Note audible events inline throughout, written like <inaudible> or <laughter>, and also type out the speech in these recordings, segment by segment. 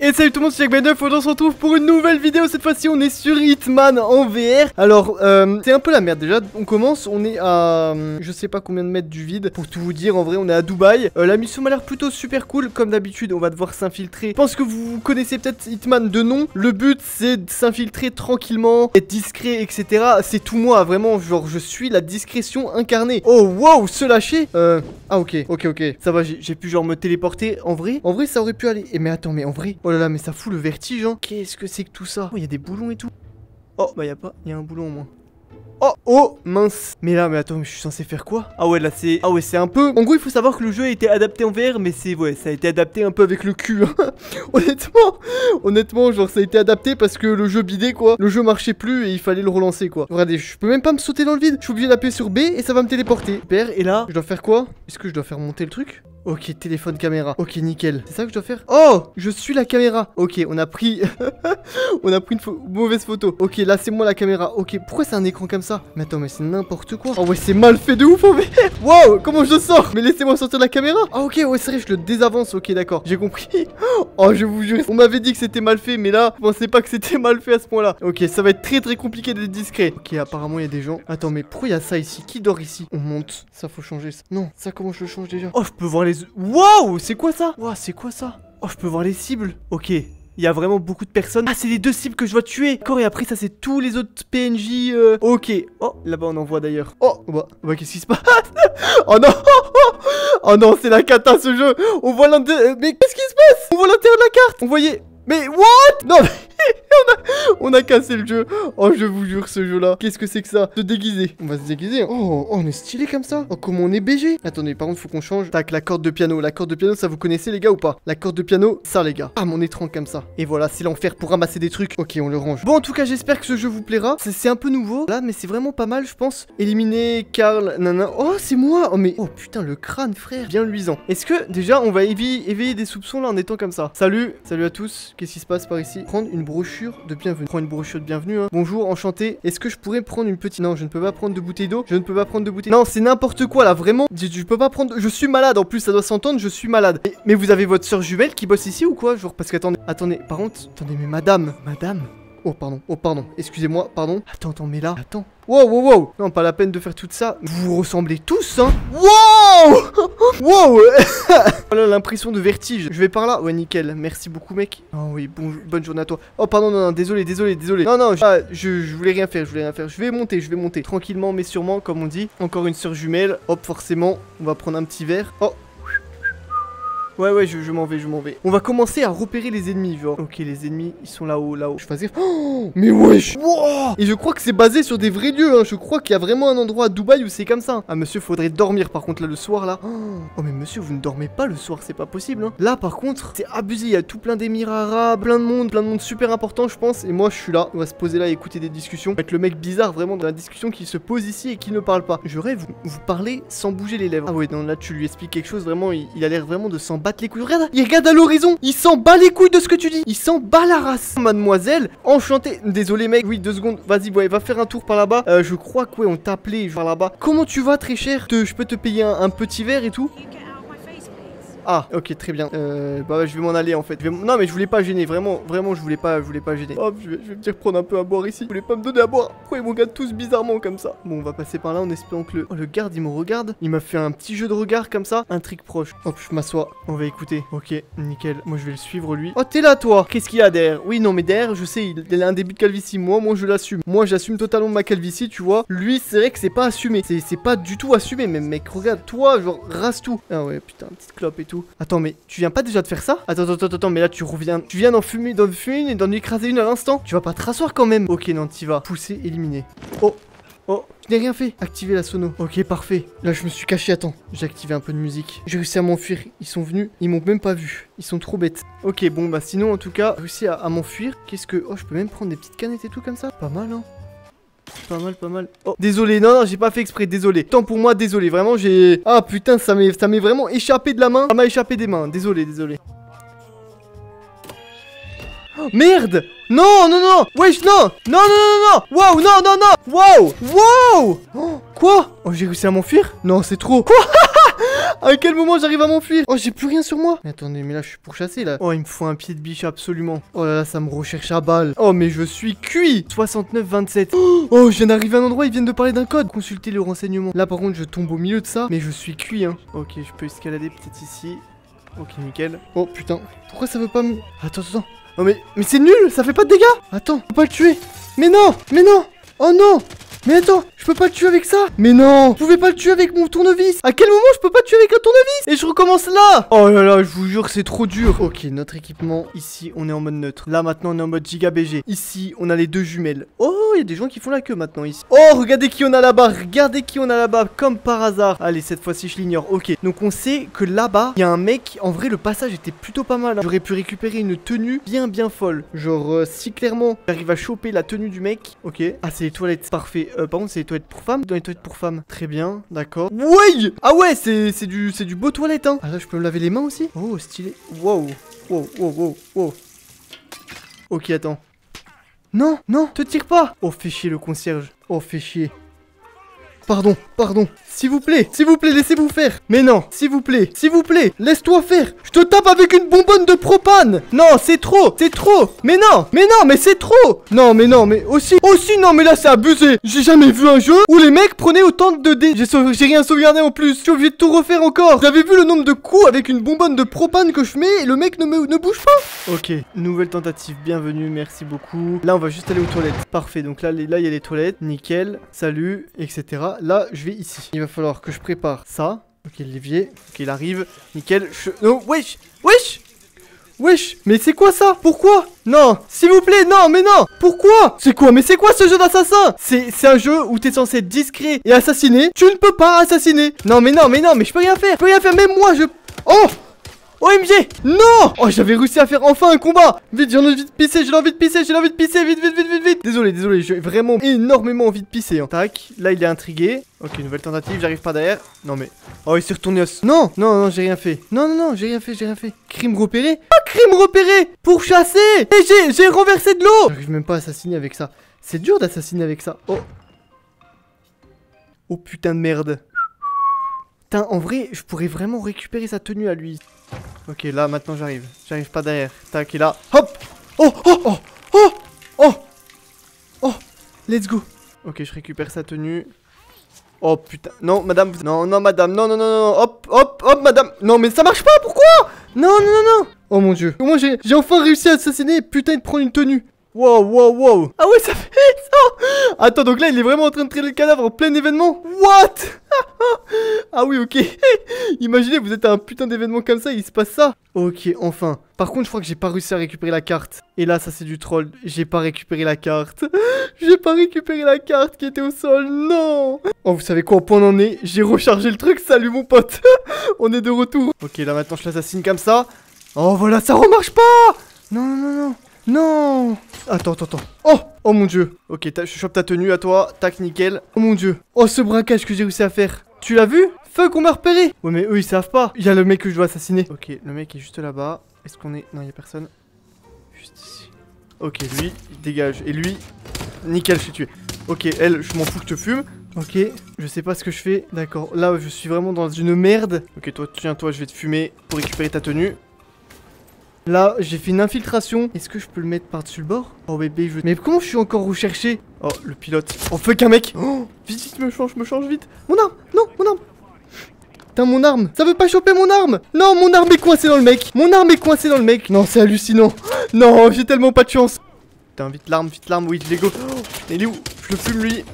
Et salut tout le monde, c'est Jack 9 on se retrouve pour une nouvelle vidéo, cette fois-ci on est sur Hitman en VR Alors, euh, c'est un peu la merde déjà, on commence, on est à, je sais pas combien de mètres du vide. Pour tout vous dire, en vrai on est à Dubaï. Euh, La mission m'a l'air plutôt super cool, comme d'habitude on va devoir s'infiltrer. Je pense que vous connaissez peut-être Hitman de nom. Le but c'est de s'infiltrer tranquillement, être discret, etc C'est tout moi, vraiment, genre je suis la discrétion incarnée. Oh wow, se lâcher. Euh, ah ok, ok, ok, ça va, j'ai pu genre me téléporter. En vrai, en vrai ça aurait pu aller. Et mais attends, mais en vrai, oh là là, mais ça fout le vertige, hein. Qu'est-ce que c'est que tout ça? Oh, il y a des boulons et tout. Oh, bah y a pas, il y a un boulon au moins. Oh, oh, mince. Mais là, mais attends, mais je suis censé faire quoi? Ah ouais, là c'est, ah ouais, c'est un peu. En gros, il faut savoir que le jeu a été adapté en VR, mais c'est ouais, ça a été adapté un peu avec le cul. Hein. <laughs> honnêtement, honnêtement, genre ça a été adapté parce que le jeu bidait quoi. Le jeu marchait plus et il fallait le relancer quoi. Regardez, je peux même pas me sauter dans le vide. Je suis obligé d'appuyer sur B et ça va me téléporter. Super. Et là, je dois faire quoi? Est-ce que je dois faire monter le truc? Ok, téléphone caméra. Ok, nickel. C'est ça que je dois faire? Oh Je suis la caméra. Ok, on a pris... <laughs> on a pris une mauvaise photo. Ok, là, c'est moi la caméra. Ok, pourquoi c'est un écran comme ça? Mais attends, mais c'est n'importe quoi. Oh ouais, c'est mal fait de ouf en VR. Wow, comment je sors? Mais laissez-moi sortir de la caméra. Ah ok, ouais, c'est vrai, je le désavance. Ok, d'accord. J'ai compris. <laughs> Oh, je vous jure. On m'avait dit que c'était mal fait, mais là, je pensais pas que c'était mal fait à ce point-là. Ok, ça va être très très compliqué d'être discret. Ok, apparemment, il y a des gens. Attends, mais pourquoi il y a ça ici? Qui dort ici? On monte. Ça, faut changer ça. Non, ça, comment je le change déjà? Oh, je peux voir les... Wow C'est quoi ça? Wow, c'est quoi ça? Oh, je peux voir les cibles Ok. Il y a vraiment beaucoup de personnes. Ah, c'est les deux cibles que je dois tuer. D'accord, et après, ça, c'est tous les autres PNJ. Euh... Ok. Oh, là-bas, on en voit d'ailleurs. Oh, bah, bah qu'est-ce qui se passe? <laughs> Oh non <laughs> Oh non, c'est la cata, ce jeu On voit l'intérieur... Mais qu'est-ce qui se passe? On voit l'intérieur de la carte On voyait... Mais what? Non, mais... <laughs> on, a, cassé le jeu. Oh, je vous jure, ce jeu-là. Qu'est-ce que c'est que ça? Se déguiser. On va se déguiser. Oh, oh, on est stylé comme ça. Oh, comment on est BG. Attendez, par contre, faut qu'on change. Tac, la corde de piano. La corde de piano, ça vous connaissez, les gars, ou pas? La corde de piano, ça, les gars. Ah, mon étrange comme ça. Et voilà, c'est l'enfer pour ramasser des trucs. Ok, on le range. Bon, en tout cas, j'espère que ce jeu vous plaira. C'est un peu nouveau, là, mais c'est vraiment pas mal, je pense. Éliminer Karl, nana. Oh, c'est moi. Oh, mais. Oh, putain, le crâne, frère. Bien luisant. Est-ce que, déjà, on va éveiller, des soupçons, là, en étant comme ça? Salut. Salut à tous. Qu'est-ce qui se passe par ici? Prendre une brochure de bienvenue. Prends une brochure de bienvenue. Hein. Bonjour, enchanté. Est-ce que je pourrais prendre une petite... Non, je ne peux pas prendre de bouteille d'eau. Je ne peux pas prendre de bouteille... Non, c'est n'importe quoi, là, vraiment. Je, peux pas prendre... Je suis malade, en plus, ça doit s'entendre, je suis malade. Mais, vous avez votre soeur jumelle qui bosse ici ou quoi Genre, parce qu'attendez... Attendez, par contre... Attendez, mais madame... Madame Oh pardon, oh pardon, excusez-moi, pardon. Attends, attends, mais là, attends. Wow, wow, wow Non, pas la peine de faire tout ça. Vous vous ressemblez tous, hein Wow Wow Voilà <laughs> l'impression de vertige. Je vais par là. Ouais, nickel. Merci beaucoup, mec. Oh oui, bon, bonne journée à toi. Oh, pardon, non, non, désolé, désolé, désolé. Non, non, je, ah, je, je, voulais rien faire, je voulais rien faire. Je vais monter, je vais monter. Tranquillement, mais sûrement, comme on dit. Encore une soeur jumelle. Hop, forcément, on va prendre un petit verre. Oh, Ouais, ouais, je, m'en vais, je m'en vais. On va commencer à repérer les ennemis, genre. Ok, les ennemis, ils sont là-haut, là-haut. Je fais Oh, mais wesh Et je crois que c'est basé sur des vrais lieux, hein. Je crois qu'il y a vraiment un endroit à Dubaï où c'est comme ça. Ah, monsieur, faudrait dormir, par contre, là, le soir, là. Oh, mais monsieur, vous ne dormez pas le soir, c'est pas possible, hein. Là, par contre, c'est abusé. Il y a tout plein d'émirats arabes, plein de monde, plein de monde super important, je pense. Et moi, je suis là. On va se poser là et écouter des discussions. Être le mec bizarre, vraiment, dans la discussion qui se pose ici et qui ne parle pas. Je rêve, vous, vous parlez sans bouger les lèvres. Ah ouais, non, là, tu lui expliques quelque chose, vraiment, il, a l'air vraiment de s'en battre les couilles. Regarde, regarde à l'horizon. Il s'en bat les couilles de ce que tu dis. Il s'en bat la race. Mademoiselle, enchanté Désolé mec, oui deux secondes, vas-y ouais, va faire un tour par là-bas. Euh, Je crois que ouais, on t'a appelé par là-bas. Comment tu vas très cher? Je peux te payer un petit verre et tout? Ah, ok, très bien. Euh, bah, je vais m'en aller en fait. Non, mais je voulais pas gêner. Vraiment, vraiment, je voulais pas, je voulais pas gêner. Hop, je vais, je vais me dire prendre un peu à boire ici. Vous voulez pas me donner à boire Pourquoi ils me regardent tous bizarrement comme ça Bon, on va passer par là en espérant que le. Oh, le garde, il me regarde. Il m'a fait un petit jeu de regard comme ça. Un trick proche. Hop, je m'assois. On va écouter. Ok, nickel. Moi, je vais le suivre lui. Oh, t'es là, toi Qu'est-ce qu'il y a derrière? Oui, non, mais derrière, je sais, il, a un début de calvitie. Moi, moi, je l'assume. Moi, j'assume totalement ma calvitie, tu vois. Lui, c'est vrai que c'est pas assumé. C'est pas du tout assumé. Mais mec, regarde, toi, genre, rase tout. Ah ouais, putain, petite clope et Attends, mais tu viens pas déjà de faire ça? Attends, attends, attends, mais là tu reviens. Tu viens d'en fumer, d'en fumer une et d'en écraser une à l'instant. Tu vas pas te rasseoir quand même. Ok, non, t'y vas. Pousser, éliminer. Oh, Oh, je n'ai rien fait. Activer la sono. Ok, parfait. Là, je me suis caché. Attends, j'ai activé un peu de musique. J'ai réussi à m'enfuir. Ils sont venus. Ils m'ont même pas vu. Ils sont trop bêtes. Ok, bon, bah sinon, en tout cas, j'ai réussi à m'enfuir. Qu'est-ce que... Oh, je peux même prendre des petites canettes et tout comme ça? Pas mal, hein. Pas mal, pas mal. Oh, désolé, non, non, j'ai pas fait exprès, désolé. Tant pour moi, désolé. Vraiment, j'ai. Ah putain, ça m'est vraiment échappé de la main. Ça m'a échappé des mains. Désolé, désolé. Oh, merde Non, non, non Wesh, non Non, non, non, non Wow, non, non, non Wow Wow oh, Quoi? Oh, j'ai réussi à m'enfuir? Non, c'est trop Quoi? <laughs> <laughs> À quel moment j'arrive à m'enfuir Oh, j'ai plus rien sur moi. Mais attendez, mais là, je suis pourchassé, là. Oh, il me faut un pied de biche, absolument. Oh là là, ça me recherche à balle. Oh, mais je suis cuit 69-27. <gasps> Oh, je viens d'arriver à un endroit, ils viennent de parler d'un code. Consultez le renseignement. Là, par contre, je tombe au milieu de ça, mais je suis cuit, hein. Ok, je peux escalader peut-être ici. Ok, nickel. Oh, putain. Pourquoi ça veut pas me... Attends, attends. Oh, mais, mais c'est nul Ça fait pas de dégâts Attends, faut pas le tuer. Mais non Mais non Oh non mais attends, je peux pas le tuer avec ça Mais non Vous pouvez pas le tuer avec mon tournevis À quel moment je peux pas le tuer avec un tournevis Et je recommence là Oh là là, je vous jure, c'est trop dur Ok, notre équipement, ici, on est en mode neutre. Là, maintenant, on est en mode giga BG. Ici, on a les deux jumelles. Oh, il y a des gens qui font la queue maintenant, ici. Oh, regardez qui on a là-bas Regardez qui on a là-bas, comme par hasard. Allez, cette fois-ci, je l'ignore. Ok, donc on sait que là-bas, il y a un mec. En vrai, le passage était plutôt pas mal. hein. J'aurais pu récupérer une tenue bien, bien folle. Genre, euh, si clairement, j'arrive à choper la tenue du mec. Ok. Ah, c'est les toilettes. Parfait. Euh, par contre, c'est les toilettes pour femmes Dans les toilettes pour femmes. Très bien, d'accord. Ouais Ah ouais, c'est du, c'est du beau toilette, hein. Ah là, je peux me laver les mains aussi? Oh, stylé. Wow. Wow, wow, wow, wow. Ok, attends. Non, non, te tire pas Oh, fais chier le concierge. Oh, fais chier. Pardon, pardon. S'il vous plaît, s'il vous plaît, laissez-vous faire. Mais non, s'il vous plaît, s'il vous plaît, laisse-toi faire. Je te tape avec une bonbonne de propane. Non, c'est trop, c'est trop. Mais non, mais non, mais c'est trop. Non, mais non, mais aussi, aussi, non, mais là, c'est abusé. J'ai jamais vu un jeu où les mecs prenaient autant de dés. J'ai rien sauvegardé en plus. Je suis obligé de tout refaire encore. J'avais vu le nombre de coups avec une bonbonne de propane que je mets et le mec ne, bouge pas. Ok, nouvelle tentative, bienvenue, merci beaucoup. Là, on va juste aller aux toilettes. Parfait, donc là, là, il y a les toilettes. Nickel, salut, etc. Là, je vais ici. Va falloir que je prépare ça. Ok, l'évier. Ok, il arrive. Nickel. Non, wesh Wesh Wesh. Mais c'est quoi ça? Pourquoi? Non S'il vous plaît, non, mais non. Pourquoi? C'est quoi? Mais c'est quoi ce jeu d'assassin? C'est c'est un jeu où t'es censé être discret et assassiner. Tu ne peux pas assassiner. Non, mais non, mais non, mais je peux rien faire. Je peux rien faire, même moi, je... Oh OMG Non. Oh j'avais réussi à faire enfin un combat. Vite j'ai envie de pisser, j'ai envie de pisser, j'ai envie de pisser, vite vite vite vite vite. Désolé, désolé, j'ai vraiment énormément envie de pisser hein. Tac, là il est intrigué. Ok, nouvelle tentative, j'arrive pas derrière. Non mais... Oh il s'est retourné os Non, non, non, j'ai rien fait. Non, non, non, j'ai rien fait, j'ai rien fait. Crime repéré? Ah, crime repéré. Pour chasser. Et j'ai, j'ai renversé de l'eau. J'arrive même pas à assassiner avec ça. C'est dur d'assassiner avec ça. Oh. Oh putain de merde. Putain, en vrai, je pourrais vraiment récupérer sa tenue à lui. Ok, là, maintenant j'arrive. J'arrive pas derrière. Tac, et là. Hop Oh, oh, oh, oh, oh, oh, let's go. Ok, je récupère sa tenue. Oh putain, non, madame, non, non, madame, non, non, non, non, hop, hop, hop, madame. Non, mais ça marche pas, pourquoi? Non, non, non, non. Oh mon dieu. Moi, j'ai enfin réussi à assassiner. Putain, de prendre une tenue. Wow, wow, wow. Ah ouais, ça fait <laughs> ça. Attends, donc là, il est vraiment en train de traîner le cadavre en plein événement? What? <laughs> Ah oui, ok. <laughs> Imaginez, vous êtes à un putain d'événement comme ça, il se passe ça. Ok, enfin. Par contre, je crois que j'ai pas réussi à récupérer la carte. Et là, ça c'est du troll. J'ai pas récupéré la carte. J'ai pas récupéré la carte qui était au sol. Non. Oh, vous savez quoi, au point en est J'ai rechargé le truc. Salut mon pote. on est de retour. Ok, là maintenant je l'assassine comme ça. Oh voilà, ça remarche pas. Non, non, non, non. Non Attends, attends, attends. Oh Oh mon dieu. Ok, je chope ta tenue à toi. Tac, nickel. Oh mon dieu. Oh, ce braquage que j'ai réussi à faire. Tu l'as vu? Fuck, on m'a repéré. Ouais, mais eux, ils savent pas. Il y a le mec que je dois assassiner. Ok, le mec est juste là-bas. Est-ce qu'on est... Non, il y a personne. Juste ici. Ok, lui, il dégage. Et lui, nickel, je suis tué. Ok, elle, je m'en fous que je te fume. Ok, je sais pas ce que je fais. D'accord, là, je suis vraiment dans une merde. Ok, toi, tiens, toi, je vais te fumer pour récupérer ta tenue. Là, j'ai fait une infiltration. Est-ce que je peux le mettre par-dessus le bord? Oh bébé, je... Mais comment je suis encore recherché? Oh, le pilote. Oh, fuck un mec. Oh, vite, vite, me change, me change vite. Mon arme. Non, mon arme. Putain, mon arme. Ça veut pas choper mon arme. Non, mon arme est coincée dans le mec. Mon arme est coincée dans le mec. Non, c'est hallucinant. Non, j'ai tellement pas de chance. Putain, vite l'arme, vite l'arme, oui, let's go Oh, Il est où? Je le fume, lui.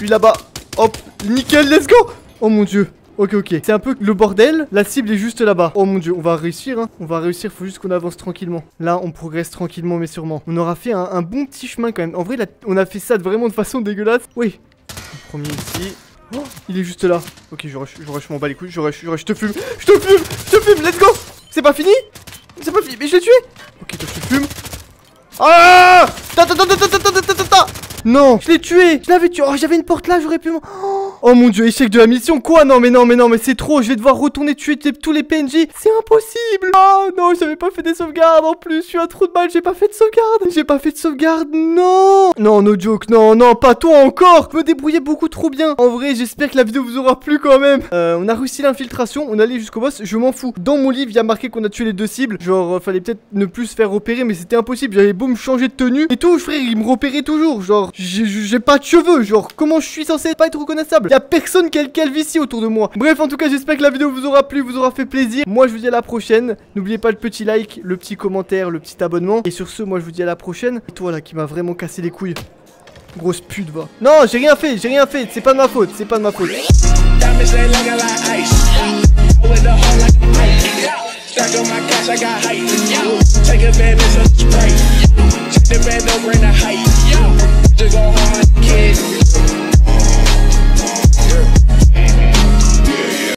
Lui là-bas. Hop, nickel, let's go. Oh mon dieu Ok, ok. C'est un peu le bordel. La cible est juste là-bas. Oh mon dieu, on va réussir, hein. On va réussir, faut juste qu'on avance tranquillement. Là, on progresse tranquillement, mais sûrement. On aura fait un, bon petit chemin quand même. En vrai, on a fait ça vraiment de façon dégueulasse. Oui. Le premier ici. Oh, il est juste là. Ok, je rush, je rush, m'en bats les couilles. Je rush, je te fume. Je te fume, je te fume, let's go. C'est pas fini C'est pas fini, mais je l'ai tué. Ok, toi, je te fume. Ah ta, ta, ta, Non, je l'ai tué. Je l'avais tué. Oh, j'avais une porte là, j'aurais pu... Oh Oh mon dieu, échec de la mission. Quoi? Non, mais non, mais non, mais c'est trop. Je vais devoir retourner tuer tous les PNJ. C'est impossible. Oh non, j'avais pas fait des sauvegardes en plus. Je suis un trou de balle. J'ai pas fait de sauvegarde. J'ai pas fait de sauvegarde. Non. Non, no joke. Non, non, pas toi encore. Je me débrouillais beaucoup trop bien. En vrai, j'espère que la vidéo vous aura plu quand même. Euh, on a réussi l'infiltration. On allait jusqu'au boss. Je m'en fous. Dans mon livre, il y a marqué qu'on a tué les deux cibles. Genre, euh, fallait peut-être ne plus se faire repérer, mais c'était impossible. J'avais beau me changer de tenue et tout, frère. Il me repérait toujours. Genre, j'ai pas de cheveux. Genre, comment je suis censé pas être reconnaissable? Personne qui a le autour de moi. Bref, en tout cas, j'espère que la vidéo vous aura plu, vous aura fait plaisir. Moi, je vous dis à la prochaine. N'oubliez pas le petit like, le petit commentaire, le petit abonnement. Et sur ce, moi, je vous dis à la prochaine. Et toi là, qui m'a vraiment cassé les couilles. Grosse pute, va. Non, j'ai rien fait, j'ai rien fait. C'est pas de ma faute, c'est pas de ma faute.